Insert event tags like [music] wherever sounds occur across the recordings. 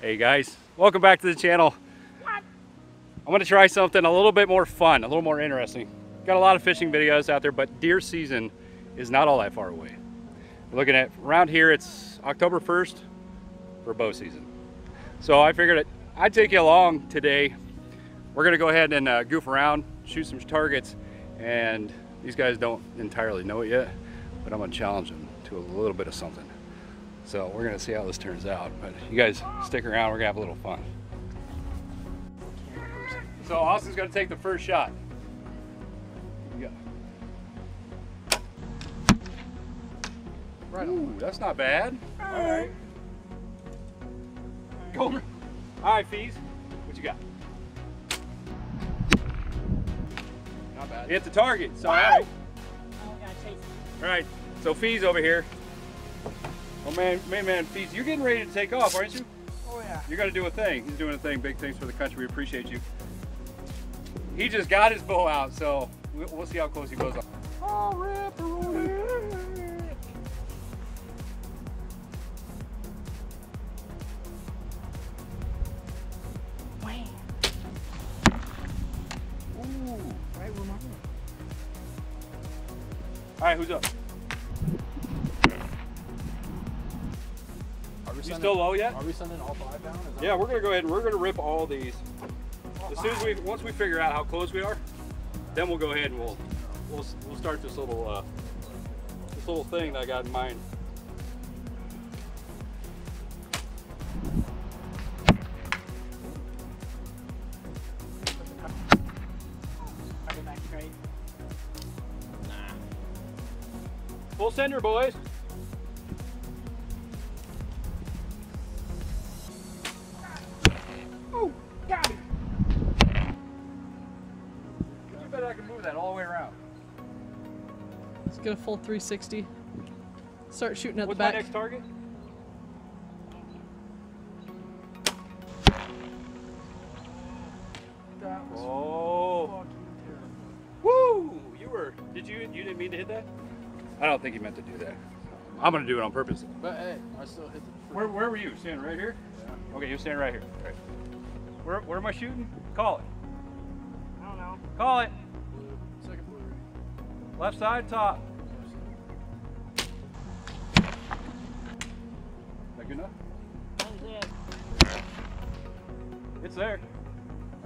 Hey guys, welcome back to the channel. I'm gonna try something a little bit more fun, a little more interesting. Got a lot of fishing videos out there, but deer season is not all that far away. We're looking at, around here it's October 1st for bow season. So I figured I'd take you along today. We're gonna go ahead and uh, goof around, shoot some targets, and these guys don't entirely know it yet, but I'm gonna challenge them to a little bit of something. So we're gonna see how this turns out. But you guys stick around, we're gonna have a little fun. So Austin's gonna take the first shot. Here we go. Right Ooh, that's not bad. All right. Go. All right, Fees, what you got? Not bad. Hit the target. So, all right. All right. So Fees over here. Oh man, man, man, Fees, you're getting ready to take off, aren't you? Oh yeah. You're gonna do a thing. He's doing a thing. Big things for the country. We appreciate you. He just got his bow out, so we'll, see how close he goes. Oh, rip, Ooh. Right where my All right, who's up? You sending, still low yet? Are we sending all five down? Is Yeah, we're gonna go ahead and we're gonna rip all these. As soon as we, once we figure out how close we are, then we'll go ahead and we'll, we'll, we'll start this little, uh, this little thing that I got in mind. Full sender, boys. A full 360. Start shooting at What's the my back. next target? That was Oh, fucking terrible. woo! You were, did you, you didn't mean to hit that? I don't think you meant to do that. I'm gonna do it on purpose. But hey, I still hit the. Where, where were you? Standing right here? Yeah. Okay, you're standing right here. All right. Where, where am I shooting? Call it. I don't know. Call it. Blue. Second blue. Left side, top. Enough? It's there.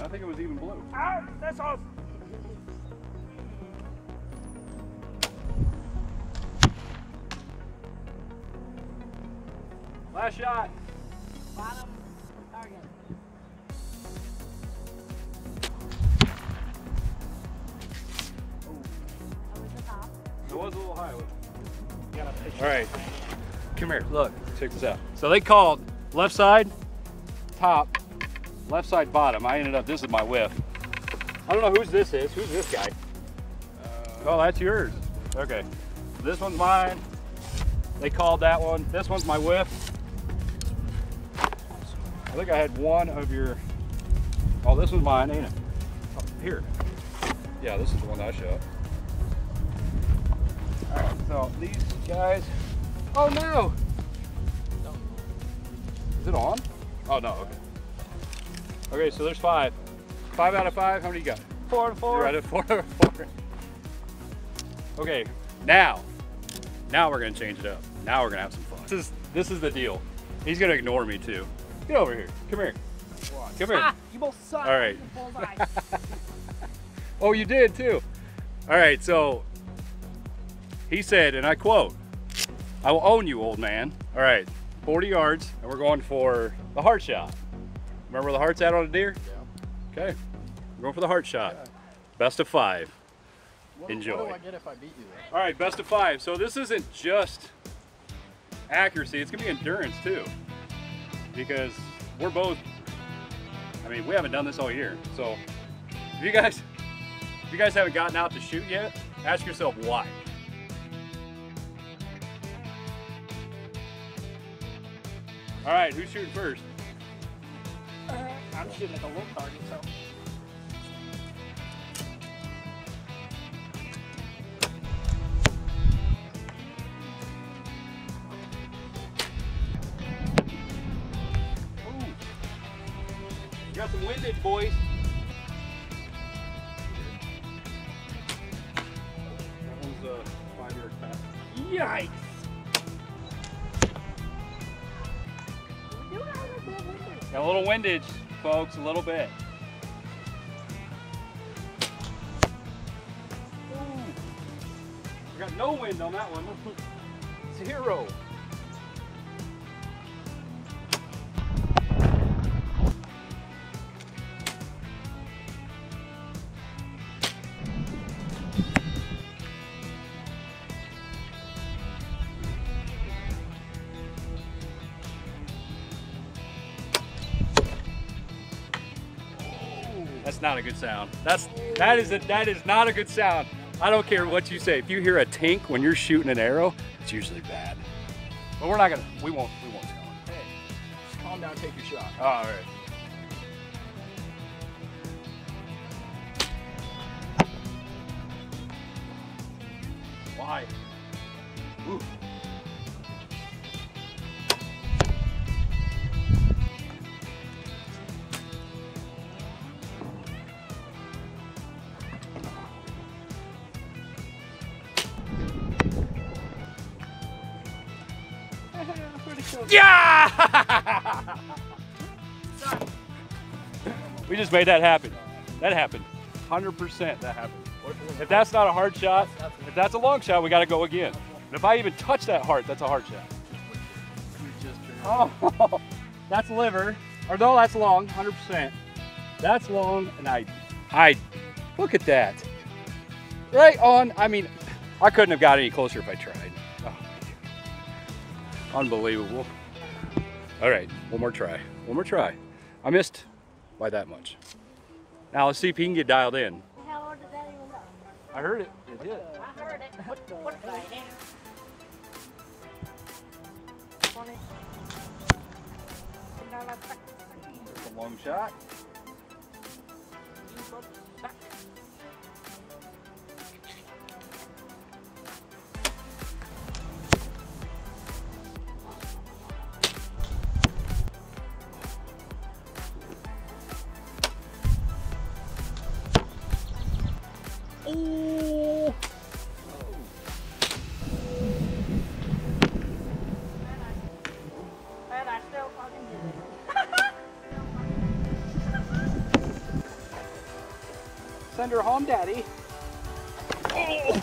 I think it was even blue. Ah, that's all. Last shot. Bottom target. Over the. It was a little high. All right, come here. Look, check this out. So they called left side, top, left side, bottom. I ended up. This is my whiff. I don't know whose this is. Who's this guy? Uh, Oh, that's yours. Okay. This one's mine. They called that one. This one's my whiff. I think I had one of your. Oh, this one's mine, ain't it? Oh, here. Yeah, this is the one that I shot. All right, so these guys. Oh no! Is it on? Oh no. Okay. Okay, so there's five. Five out of five. How many you got? Four and You're right at four. [laughs] four. Okay, now, now we're gonna change it up. Now we're gonna have some fun. This is this is the deal. He's gonna ignore me too. Get over here. Come here. Come here. Ah, you both suck. All right. [laughs] Oh, you did too. All right, so he said, and I quote, "I will own you, old man." All right, 40 yards, and we're going for the heart shot. Remember where the heart's at on a deer? yeah. Okay, we're going for the heart shot. Best of five. What, Enjoy. What do I get if I beat you there? All right, best of five. So this isn't just accuracy, it's gonna be endurance too. Because we're both, I mean, we haven't done this all year. So if you guys, if you guys haven't gotten out to shoot yet, ask yourself why. All right, who's shooting first? Uh, I'm shooting at the low target, so. You got some windage, boys. That one's a five yard pass. Yikes! Got a little windage, folks, a little bit. Ooh. We got no wind on that one. [laughs] Zero. Not a good sound. That's that is a, that is not a good sound. I don't care what you say. If you hear a tink when you're shooting an arrow, it's usually bad. But we're not gonna. We won't. We won't tell them. Hey, just calm down, take your shot. All right. Why? Ooh. Yeah! [laughs] we just made that happen. That happened. 100% that happened. If that's not a hard shot, if that's a long shot, we got to go again. And if I even touch that heart, that's a hard shot. Oh, [laughs] that's liver. Or no, that's long, 100%. That's long, and I, I, look at that. Right on, I mean, I couldn't have got any closer if I tried. Oh, unbelievable. All right, one more try. One more try. I missed by that much. Now let's see if he can get dialed in. How long did that even go? I heard it. It did. I heard it. What, what the back, It's a long shot. Oh! And I still fucking did it. Send her home, Daddy. I'm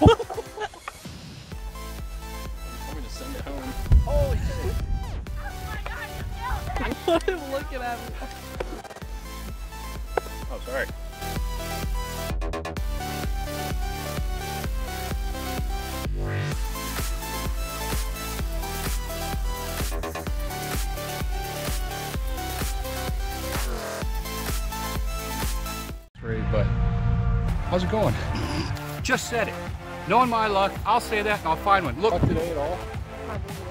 gonna send it home. Holy shit. Oh my god, you killed it! Let him looking at me. Oh, sorry. How's it going? Just said it. Knowing my luck, I'll say that and I'll find one. Look, Luck today at all? Probably